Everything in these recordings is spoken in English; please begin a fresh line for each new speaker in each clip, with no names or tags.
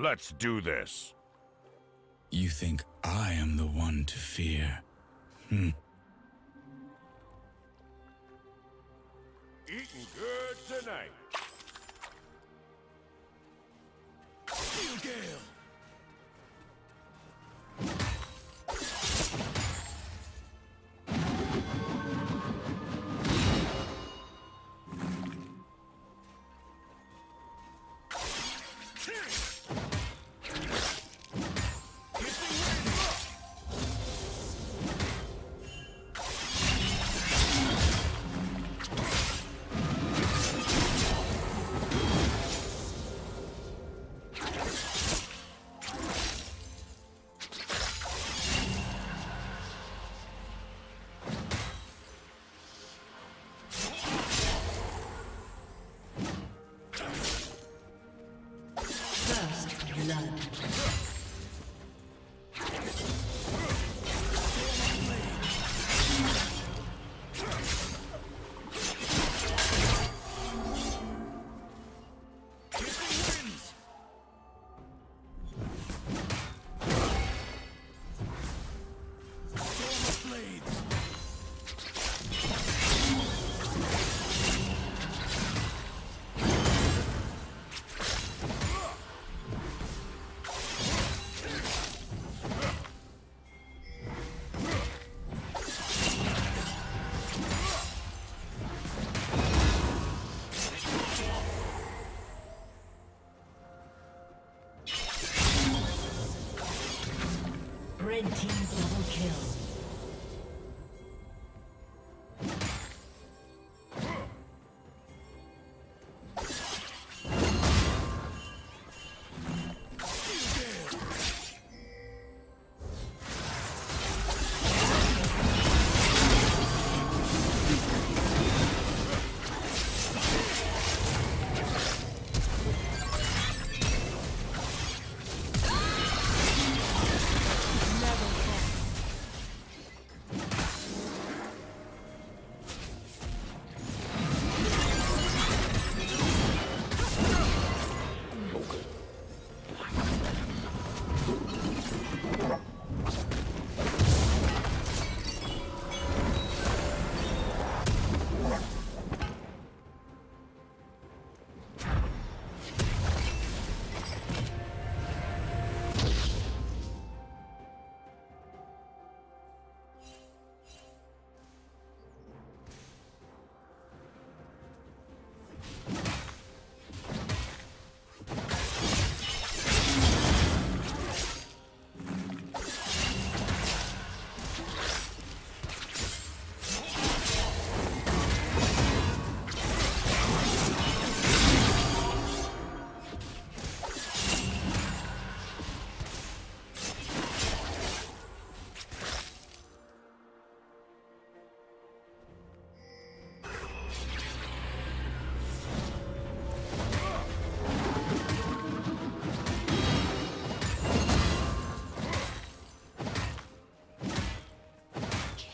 Let's do this.
You think I am the one to fear? Hmm.
Eating good tonight.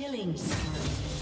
Killing spree.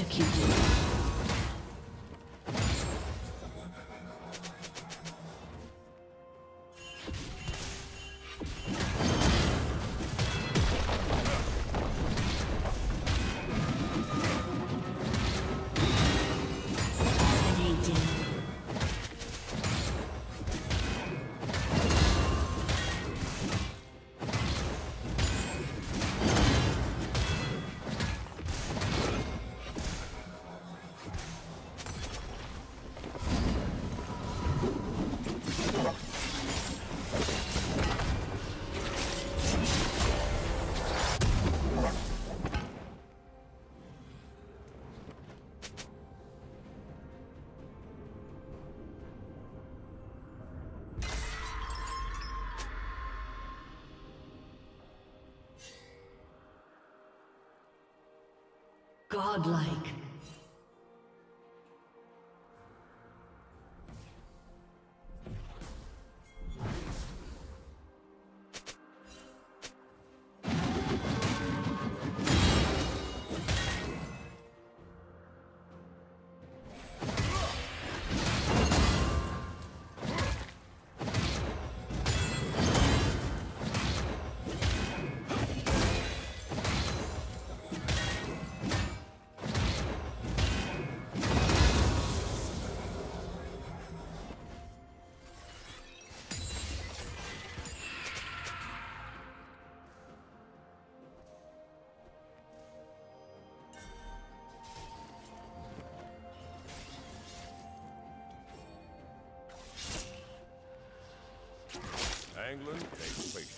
executed. Godlike.
Anglin takes patience.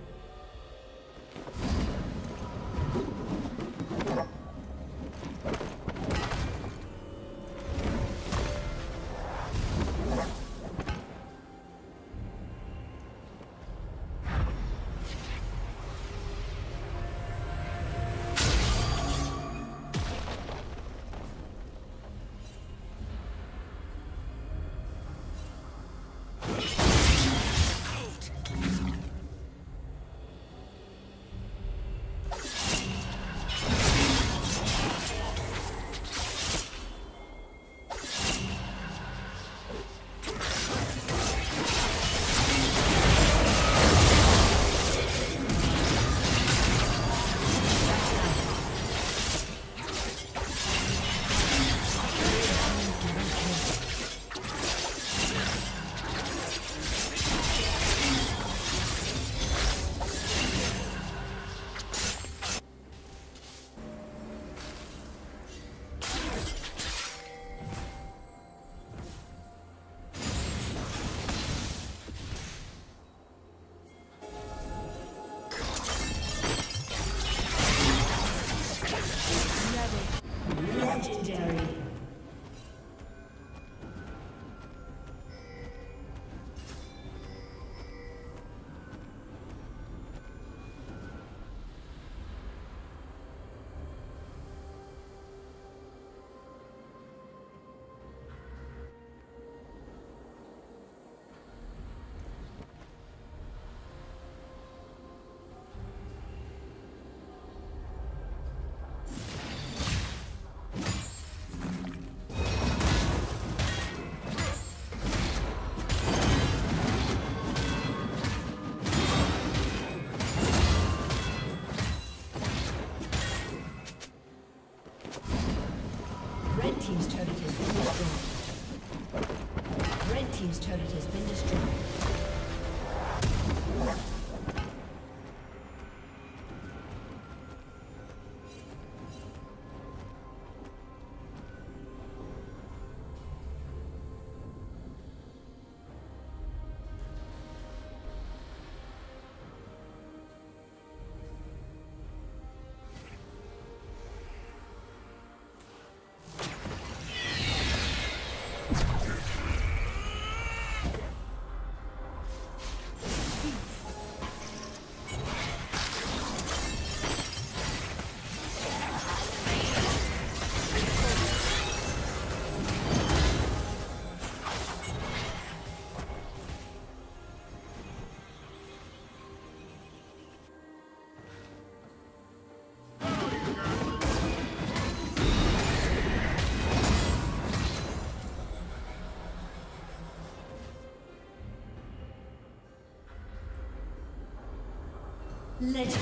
Legendary.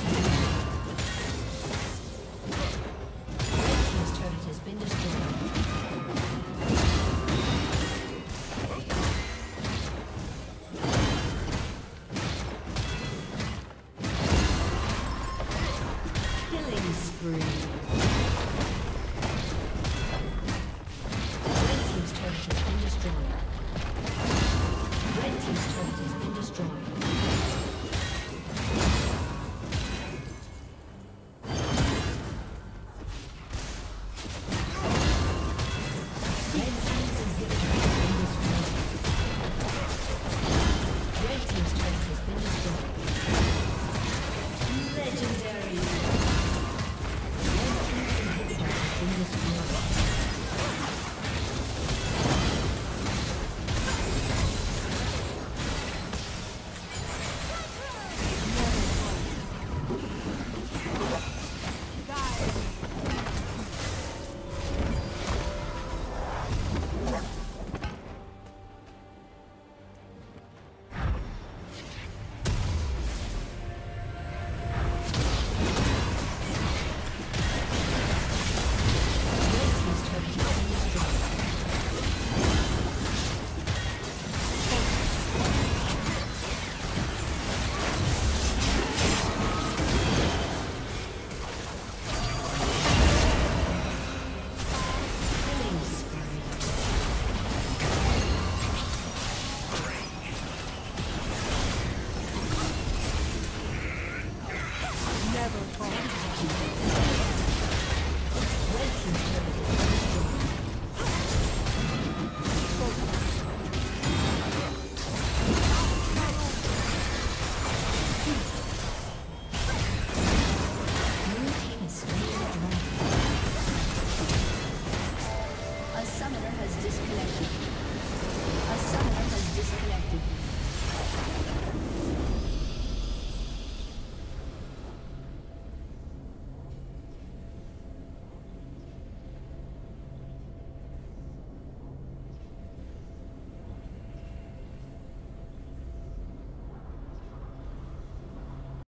Red turret has been destroyed.